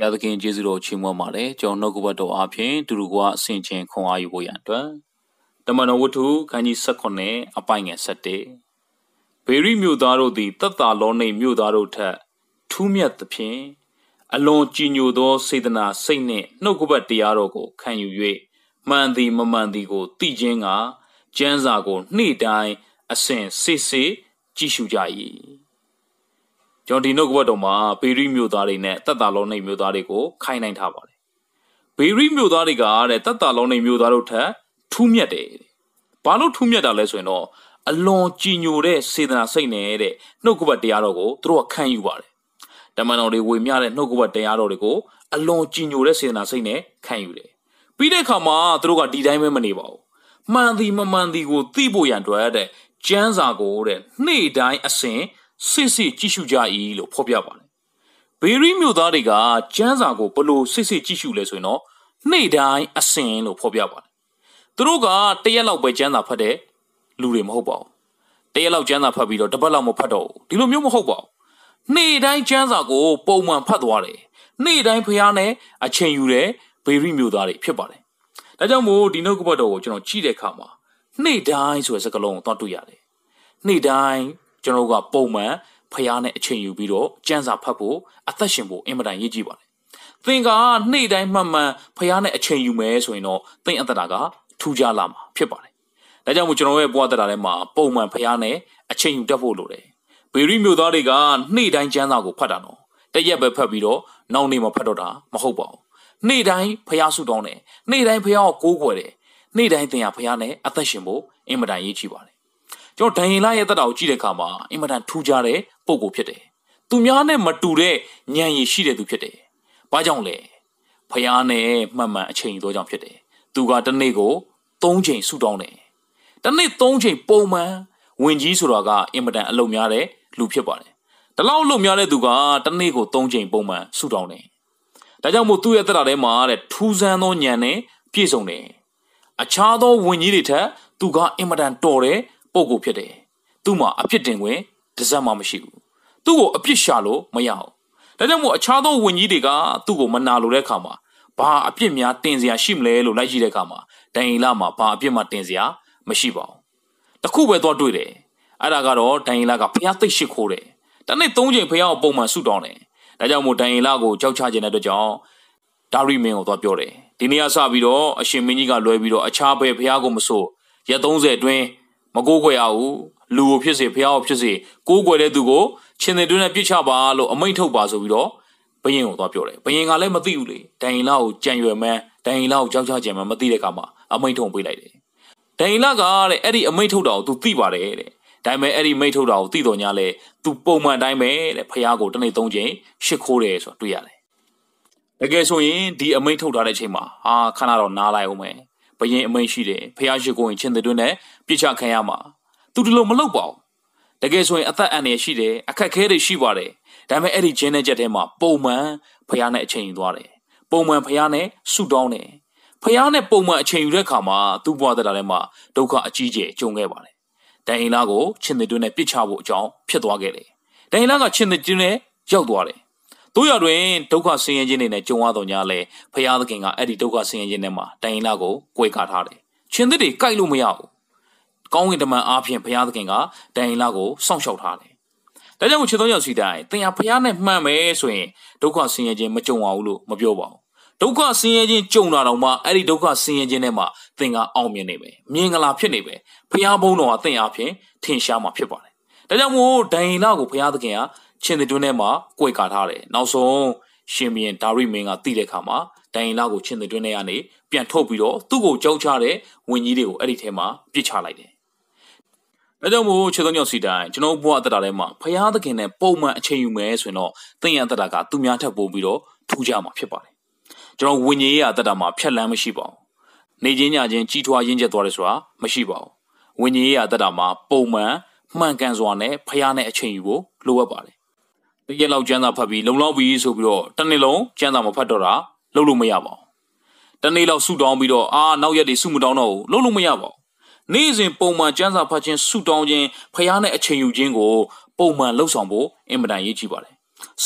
ရသခင်ကျေးဇူးတော်ချီးမွမ်းပါတယ်ကျွန်တော်နှုတ်ကပတ်တော်အားဖြင့်တူတူကအဆင်ချင်းခွန်အားယူဖို့ရန်အတွက်တမန်တော်ဝတ္ထုခန်းကြီး16အပိုင်းငယ်7ဘေရိမြို့သားတို့သည်တတ်တာလောနေမြို့သားတို့ထက်ထူးမြတ်သဖြင့်အလွန်ကြည်ညိုသောစေတနာစိတ်နှင့်နှုတ်ကပတ်တရားတော်ကိုခံယူ၍မှန်သည်မမှန်သည်ကိုသိခြင်းကကျမ်းစာကို နေ့တိုင်းအစဉ်စစ်စစ်ကြည့်ရှုကြ၏ ကျွန်တော်ဒီနှုတ်ကပတ်တော်မှာဘေရိမြို့သားတွေနဲ့တက်တာလုံးနေမြို့သားတွေကိုခိုင်းနိုင်ထားပါတယ်ဘေရိမြို့သားတွေကတဲ့တက်တာလုံးနေမြို့သားတို့ထက်ထူးမြတ်တယ်ဘာလို့ထူးမြတ်တာလဲဆိုရင်တော့အလွန်ကြည်ညိုတဲ့စေတနာစိတ်နဲ့တဲ့နှုတ်ကပတ်တရားတော်ကိုသူတို့ကခံယူပါတယ်တမန်တော်တွေဝေမျှတဲ့နှုတ်ကပတ်တရားတော်တွေကိုအလွန်ကြည်ညိုတဲ့စေတနာစိတ်နဲ့ခံယူတယ်ပြီးတဲ့အခါမှာသူတို့ကဒီတိုင်းပဲမနေပါဘူးမှန်သည်မမှန်သည်ကိုသိဖို့ရန်အတွက်တဲ့ကျမ်းစာကိုတဲ့နေ့တိုင်းအစဉ် စစ်စစ်ကြည့်ရှုကြ၏လို့ဖော်ပြပါတယ်ဘေရီမြို့သားတွေကကျမ်းစာကိုဘလို့စစ်စစ်ကြည့်ရှုလဲဆိုရင်တော့နေ့တိုင်းအစဉ်လို့ဖော်ပြပါတယ်သူတို့ကတရက်လောက်ပဲကျမ်းစာဖတ်တဲ့လူတွေမဟုတ်ပါဘူးတရက်လောက်ကျမ်းစာဖတ်ပြီးတော့တပတ်လောက်မဖတ်တော့ဘူးဒီလိုမျိုးမဟုတ်ပါဘူးနေ့တိုင်းကျမ်းစာကိုပုံမှန်ဖတ်သွားတယ်နေ့တိုင်းဖះနဲ့အချိန်ယူတဲ့ဘေရီမျိုးသားတွေဖြစ်ပါတယ်ဒါကြောင့်မို့ဒီနှုတ်ကပတ်တော်ကိုကျွန်တော်ကြည့်တဲ့အခါမှာနေ့တိုင်းဆိုတဲ့စကားလုံးကိုသွားတွေ့ရတယ်နေ့တိုင်း ကျွန်တော်ကပုံမှန်ဖះနဲ့အချိန်ယူပြီးတော့ကျန်းစာဖတ်ဖို့အသက်ရှင်ဖို့အင်မတန်ရည်ကြီးပါတယ်။သင်ကနေ့တိုင်းမှန်မှန်ဖះနဲ့အချိန်ယူမယ်ဆိုရင်တော့သင်အသက်တာကထူးခြားလာမှာဖြစ်ပါတယ်။ဒါကြောင့်မို့ကျွန်တော်ရဲ့ဘဝသက်တာထဲမှာပုံမှန်ဖះနဲ့အချိန်ယူတတ်ဖို့လိုတယ်။ဘေရီမျိုးသားတွေကနေ့တိုင်းကျန်းစာကိုဖတ်တာနော်။တရက်ပဲဖတ်ပြီးတော့နောက်နေ့မှဖတ်တော့တာမဟုတ်ပါဘူး။နေ့တိုင်းဖះဆုတောင်းတယ်။နေ့တိုင်းဖះကိုကိုးကွယ်တယ်။နေ့တိုင်းသင်ဟာဖះနဲ့အသက်ရှင်ဖို့အင်မတန်ရည်ကြီးပါတယ် ကျွန်တော်ဒန်ရင်လာရဲ့တက်တာကိုကြည့်တဲ့အခါမှာအင်မတန်ထူးခြားတဲ့ပုံကိုဖြစ်တယ်။သူများနဲ့မတူတဲ့ဉာဏ်ရည်ရှိတဲ့သူဖြစ်တယ်။ဘာကြောင့်လဲ။ဖယားနဲ့မှန်မှန်အချိန်သောကြောင့်ဖြစ်တယ်။သူကတစ်နေ့ကို၃ချိန်ဆူတောင်းတယ်။တစ်နေ့၃ချိန်ပုံမှန်ဝင်ကြီးဆိုတာကအင်မတန်အလုံများတဲ့လူဖြစ်ပါတယ်။ဒီလောက်အလုံများတဲ့သူကတစ်နေ့ကို၃ချိန်ပုံမှန်ဆူတောင်းတယ်။ဒါကြောင့်မို့သူ့ရဲ့တက်တာထဲမှာတဲ့ထူးဆန်းသောဉာဏ်နဲ့ပြည့်စုံတယ်။အခြားသောဝင်ကြီးတွေထက်သူကအင်မတန်တော်တယ် ပုံကိုဖြစ်တယ်။သူ့မှာအပြစ်တင်ခွင့်တစ်စက်မှမရှိဘူး။သူ့ကိုအပြစ်ရှာလို့မရဘူး။ဒါကြောင့်မို့အခြားသောဝင်ကြီးတွေကသူ့ကိုမနာလိုတဲ့အခါမှာဘာအပြစ်များတင်စရာရှိမလဲလို့လိုက်ကြည့်တဲ့အခါမှာဒန်ယီလာမှာဘာအပြစ်မှတင်စရာမရှိပါဘူး။တခုပဲသွားတွေ့တယ်။အဲ့ဒါကတော့ဒန်ယီလာကဖျားသိရှိခိုးတယ်။တနေ့၃ချိန်ဖျားကိုပုံမှန်ဆုတောင်းတယ်။ဒါကြောင့်မို့ဒန်ယီလာကိုကြောက်ချခြင်းတဲ့အတွက်ကြောင့်ဒါရီမင်းကိုသွားပြောတယ်။ဒီနေ့ကစပြီးတော့အရှင်မင်းကြီးကလွဲပြီးတော့အခြားဘယ်ဖျားကိုမဆိုရက်30အတွင်း မကိုးကွယ်ရဘူးလူကိုဖြစ်စေဖះကိုဖြစ်စေကိုးကွယ်တဲ့သူကိုရှင်သေတွင်းနဲ့ပြစ်ချပါလို့အမိန့်ထုတ်ပါဆိုပြီးတော့ဘယင်ကိုသွားပြောတယ်ဘယင်ကလည်းမသိဘူးလေဒိုင်လာကိုကြံရွယ်မှန်းဒိုင်လာကိုကြောက်ကြကြံမှန်းမသိတဲ့အခါမှာအမိန့်ထုတ်ပေးလိုက်တယ်ဒိုင်လာကတဲ့အဲ့ဒီအမိန့်ထုတ်တာကို तू သိပါတယ်တဲ့ဒါပေမဲ့အဲ့ဒီမိန့်ထုတ်တာကိုသိတော်ညာလဲ तू ပုံမှန်တိုင်းပဲတဲ့ဖះကိုတစ်နေ့သုံးချိန်ရှစ်ခိုးတယ်ဆိုတော့တွေ့ရတယ်တကယ်ဆိုရင်ဒီအမိန့်ထုတ်ထားတဲ့အချိန်မှာဟာခဏတော့နားလိုက်အောင်မယ် ဘယင်အမိန်ရှိတယ်ဖះရှိကိုရင်ချင်းတဲ့တွင်းနဲ့ပြစ်ချခံရမှာသူဒီလိုမလုပ်ပါဘူးတကယ်ဆိုရင်အသက်အန္တရာယ်ရှိတယ်အခက်ခဲတွေရှိပါတယ်ဒါပေမဲ့အဲ့ဒီဂျင်းတဲ့ချက်ထဲမှာပုံမှန်ဖះနဲ့အချိန်ယူသွားတယ်ပုံမှန်ဖះနဲ့ဆူတောင်းတယ်ဖះနဲ့ပုံမှန်အချိန်ယူတဲ့အခါမှာသူ့ဘဝသက်တာထဲမှာဒုက္ခအကြီးကျယ်ကြုံခဲ့ပါတယ်ဒန်အင်လာကိုချင်းတဲ့တွင်းနဲ့ပြစ်ချဖို့အကြောင်းဖြစ်သွားခဲ့တယ်ဒန်အင်လာကချင်းတဲ့တွင်းနဲ့ရောက်သွားတယ် တို့ရတွင်ဒုက္ခဆင်းရဲခြင်းတွေနဲ့ကြုံရတော့ညာလဲဖရာသခင်ကအဲ့ဒီဒုက္ခဆင်းရဲခြင်းတွေမှာတိုင်ရင်လာကိုကြွေကာထားတယ်။ရှင်သစ်တွေကြိုက်လို့မရဘူး။ကောင်းကင်တမန်အားဖြင့်ဖရာသခင်ကတိုင်ရင်လာကိုစောင့်ရှောက်ထားတယ်။ဒါကြောင့်ချစ်တော်ရောက်စီတိုင်းသင်ဟာဖရာနဲ့မှန်မယ်ဆိုရင်ဒုက္ခဆင်းရဲခြင်းမကြုံအောင်လို့မပြောပါဘူး။ဒုက္ခဆင်းရဲခြင်းကြုံလာတော့မှအဲ့ဒီဒုက္ခဆင်းရဲခြင်းထဲမှာသင်ကအောင်မြင်နေပဲ။မြင်ကလာဖြစ်နေပဲ။ဖရာဘုန်းတော်ကသင်အားဖြင့်ထင်ရှားမှာဖြစ်ပါတယ်။ဒါကြောင့်မို့ဒိုင်ရင်လာကိုဖရာသခင်က ချင်းတွင်းထဲမှာကြွေကာထားတယ်။နောက်ဆုံးရှင်ဘီရင်ဒါရိမင်းကတိတဲ့ခါမှာဒိုင်လာကိုချင်းတွင်းထဲကနေပြန်ထုတ်ပြီးတော့သူ့ကိုကြောက်ချတဲ့ဝင်ကြီးတွေကိုအဲ့ဒီထဲမှာပြစ်ချလိုက်တယ်။ဒါကြောင့်မို့ခြေသုံးယောက်စီတိုင်းကျွန်တော်ဘဝအတ္တထဲမှာဖရာသခင်နဲ့ပုံမှန်အချိန်ယူမယ်ဆိုရင်တော့သင်ရအတ္တကသူများထပ်ပို့ပြီးတော့ထူးကြမှာဖြစ်ပါတယ်။ကျွန်တော်ဝิญဉ်ရေးအတ္တမှာဖြတ်လန်းမရှိပါဘူး။နေချင်းညချင်းကြီးထွားရင်းကျက်သွားတယ်ဆိုတာမရှိပါဘူး။ဝิญဉ်ရေးအတ္တမှာပုံမှန်မှန်ကန်စွာနဲ့ဖရာနဲ့အချိန်ယူဖို့လိုအပ်ပါတယ် တကယ်လောက်ကျန်းစာဖတ်ပြီးလုံလောက်ပြီးဆိုပြီးတော့တနေ့လုံးကျန်းစာမဖတ်တော့တာလုပ်လို့မရပါဘူးတနေ့လောက်ဆူတောင်းပြီးတော့အာနောက်ရက်တွေဆူမတောင်းတော့ဘူးလုပ်လို့မရပါဘူးနေ့စဉ်ပုံမှန်ကျန်းစာဖတ်ခြင်းဆူတောင်းခြင်းဖျားနဲ့အချိန်ယူခြင်းကိုပုံမှန်လှုပ်ဆောင်ဖို့အင်မတန်ရေးကြည့်ပါတယ်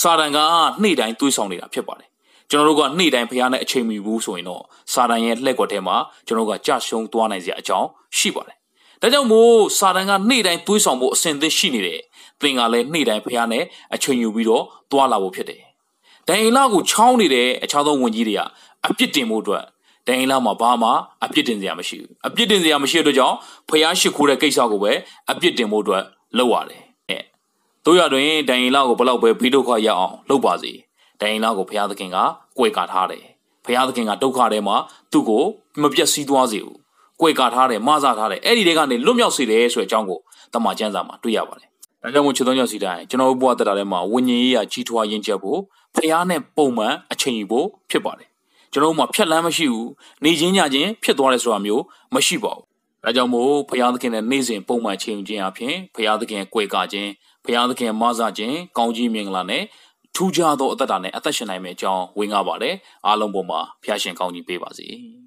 စာတန်ကနေ့တိုင်းတွေးဆောင်နေတာဖြစ်ပါတယ်ကျွန်တော်တို့ကနေ့တိုင်းဖះနဲ့အချိန်မီဘူးဆိုရင်တော့စာတန်ရဲ့လှည့်ကွက်ထဲမှာကျွန်တော်တို့ကကြရှုံးသွားနိုင်စရာအကြောင်းရှိပါတယ်။ ဒါကြောင့်မို့စာတန်ကနေ့တိုင်းတွေးဆောင်ဖို့အစဉ်သင့်ရှိနေတယ်။သင်ကလည်းနေ့တိုင်းဖះနဲ့အချိန်ယူပြီးတော့သွားလာဖို့ဖြစ်တယ်။ဒိုင်လာကိုချောင်းနေတဲ့အခြားသောဝင်ကြီးတွေကအပြစ်တင်မှုအတွက်ဒိုင်လာမှာဘာမှအပြစ်တင်စရာမရှိဘူး။အပြစ်တင်စရာမရှိတဲ့အတွက်ကြောင့်ဖះရှိခိုးတဲ့ကိစ္စကိုပဲအပြစ်တင်မှုအတွက်လုပ်ရတယ်။တို့ရတွင်ဒိုင်လာကိုဘလောက်ပဲပြီးဒုက္ခရအောင်လုပ်ပါစေ။ဒိုင်လာကိုဘုရားသခင်ကကြွယ်ကာထားတယ်ဘုရားသခင်ကဒုက္ခထဲမှာသူ့ကိုမပြတ်စည်းသွားစေဘူး ကြွယ်ကာထားတယ်မဆထားတယ်အဲ့ဒီတွေကနေလွတ်မြောက်စေတယ်ဆိုတဲ့အကြောင်းကိုတမန်ကျမ်းစာမှာတွေ့ရပါတယ်ဒါကြောင့်မို့ချစ်တော်ညစီတိုင်းကျွန်တော်တို့ဘဝတက်တာထဲမှာဝိညာဉ်ရေးရာကြီးထွားရင်းချက်ဖို့ဖះနဲ့ပုံမှန်အချိန်ယူဖို့ဖြစ်ပါတယ်ကျွန်တော်တို့မှာဖြတ်လန်းမရှိဘူးနေချင်းညချင်းဖြစ်သွားတယ်ဆိုတာမျိုးမရှိပါဘူးဒါကြောင့်မို့ဖះသခင်နဲ့နေ့စဉ်ပုံမှန်ချိန်ခြင်းအပြင်ဖះသခင်ကြွယ်ကာခြင်းဖះသခင်မဆခြင်းကောင်းကြီးမင်္ဂလာနဲ့ထူးခြားသောအသက်တာနဲ့အသက်ရှင်နိုင်မယ့်အကြောင်းဝင်ကားပါတယ်အားလုံးပေါ်မှာဖျားရှင်ကောင်းကြီးပေးပါစေ။